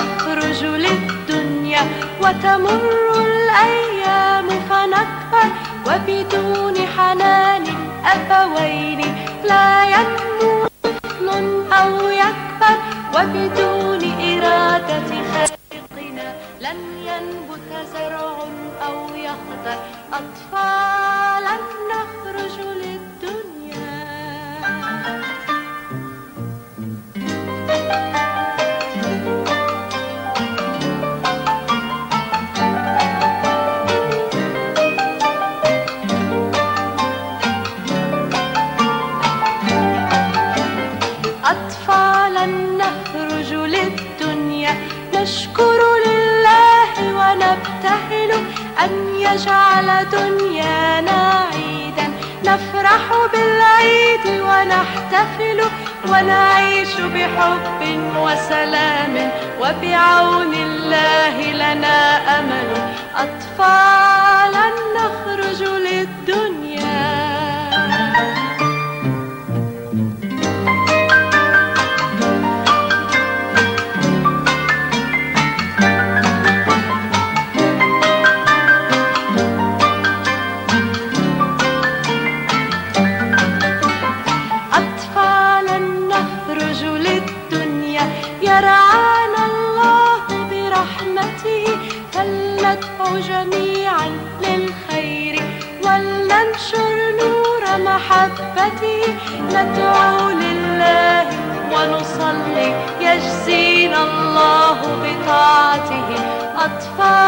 تخرج للدنيا وتمر الأيام فنكبر وبدون حنان الأبوين لا ينمو طفل أو يكبر وبدون إرادة خالقنا لن ينبت زرع أو يخضر أطفال أطفالا نخرج للدنيا نشكر لله ونبتهل أن يجعل دنيانا عيدا. نفرح بالعيد ونحتفل ونعيش بحب وسلام وبعون الله لنا أمل. أطفالا نخرج جميعا للخير ولننشر نور محبتي. ندعو لله ونصلي. يجزينا الله بطاعته. أطفال